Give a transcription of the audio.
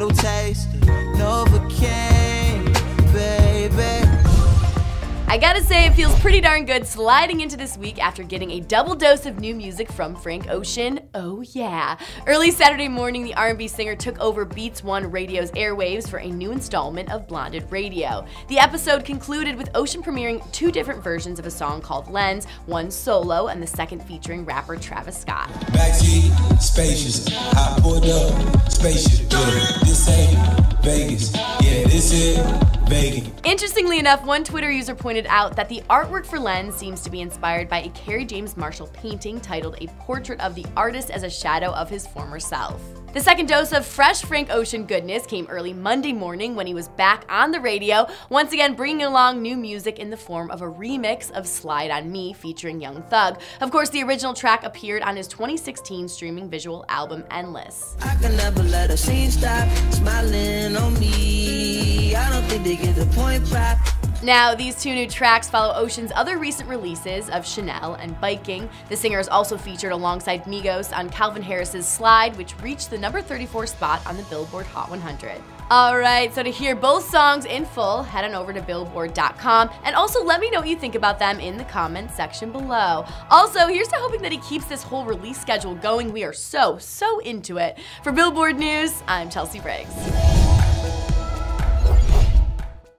little taste. Novocaine, I gotta say, it feels pretty darn good sliding into this week after getting a double dose of new music from Frank Ocean. Oh yeah. Early Saturday morning, the R&B singer took over Beats One Radio's airwaves for a new installment of Blonded Radio. The episode concluded with Ocean premiering two different versions of a song called Lens, one solo and the second featuring rapper Travis Scott. Backseat, spacious, I pulled up, spacious, yeah, this ain't Vegas, yeah, this is Vegas. Interestingly enough, one Twitter user pointed out that the artwork for Lens seems to be inspired by a Kerry James Marshall painting titled A Portrait of the Artist as a Shadow of His Former Self. The second dose of fresh Frank Ocean goodness came early Monday morning when he was back on the radio, once again bringing along new music in the form of a remix of Slide on Me featuring Young Thug. Of course, the original track appeared on his 2016 streaming visual album Endless. Now, these two new tracks follow Ocean's other recent releases of Chanel and Biking. The singer is also featured alongside Migos on Calvin Harris's Slide, which reached the number 34 spot on the Billboard Hot 100. Alright, so to hear both songs in full, head on over to billboard.com and also let me know what you think about them in the comments section below. Also, here's to hoping that he keeps this whole release schedule going. We are so, so into it. For Billboard News, I'm Chelsea Briggs.